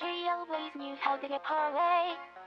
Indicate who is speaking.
Speaker 1: She always knew how to get her way.